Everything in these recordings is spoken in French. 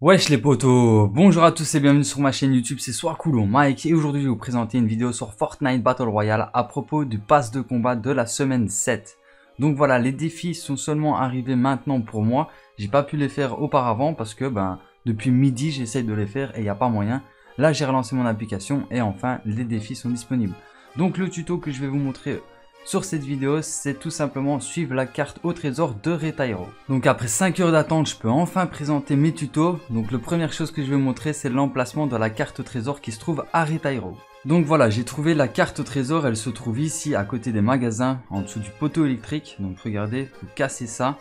Wesh les potos, bonjour à tous et bienvenue sur ma chaîne YouTube, c'est Soir Coulon Mike et aujourd'hui je vais vous présenter une vidéo sur Fortnite Battle Royale à propos du pass de combat de la semaine 7. Donc voilà, les défis sont seulement arrivés maintenant pour moi, j'ai pas pu les faire auparavant parce que ben depuis midi j'essaye de les faire et il a pas moyen. Là j'ai relancé mon application et enfin les défis sont disponibles. Donc le tuto que je vais vous montrer sur cette vidéo, c'est tout simplement suivre la carte au trésor de Retairo. Donc après 5 heures d'attente, je peux enfin présenter mes tutos. Donc la première chose que je vais montrer, c'est l'emplacement de la carte au trésor qui se trouve à Retairo. Donc voilà, j'ai trouvé la carte au trésor, elle se trouve ici à côté des magasins, en dessous du poteau électrique. Donc regardez, vous cassez ça.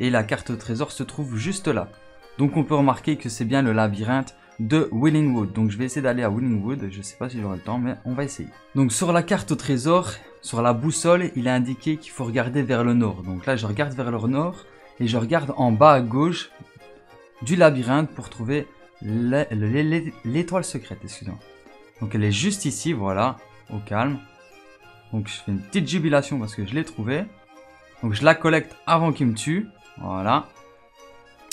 Et la carte au trésor se trouve juste là. Donc on peut remarquer que c'est bien le labyrinthe de Willingwood. Donc je vais essayer d'aller à Willingwood, je sais pas si j'aurai le temps, mais on va essayer. Donc sur la carte au trésor, sur la boussole, il est indiqué qu'il faut regarder vers le nord. Donc là, je regarde vers le nord et je regarde en bas à gauche du labyrinthe pour trouver l'étoile secrète. Excusez-moi. Donc elle est juste ici, voilà, au calme. Donc je fais une petite jubilation parce que je l'ai trouvée. Donc je la collecte avant qu'il me tue. Voilà.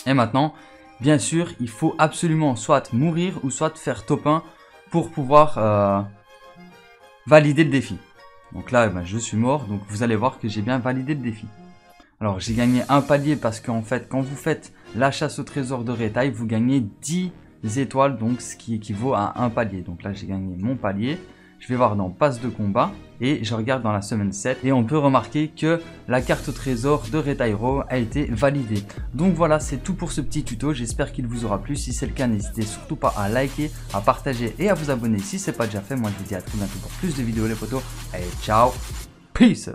Et maintenant, bien sûr, il faut absolument soit mourir ou soit faire top 1 pour pouvoir euh, valider le défi. Donc là, ben, je suis mort. Donc vous allez voir que j'ai bien validé le défi. Alors j'ai gagné un palier parce qu'en fait, quand vous faites la chasse au trésor de Retail, vous gagnez 10 étoiles, donc ce qui équivaut à un palier. Donc là, j'ai gagné mon palier. Je vais voir dans passe de combat et je regarde dans la semaine 7 et on peut remarquer que la carte au trésor de Retairo a été validée. Donc voilà, c'est tout pour ce petit tuto. J'espère qu'il vous aura plu. Si c'est le cas, n'hésitez surtout pas à liker, à partager et à vous abonner si ce n'est pas déjà fait. Moi, je vous dis à très bientôt pour plus de vidéos les photos. Allez, ciao, peace